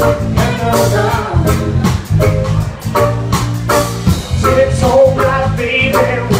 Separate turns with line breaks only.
It's all right, baby.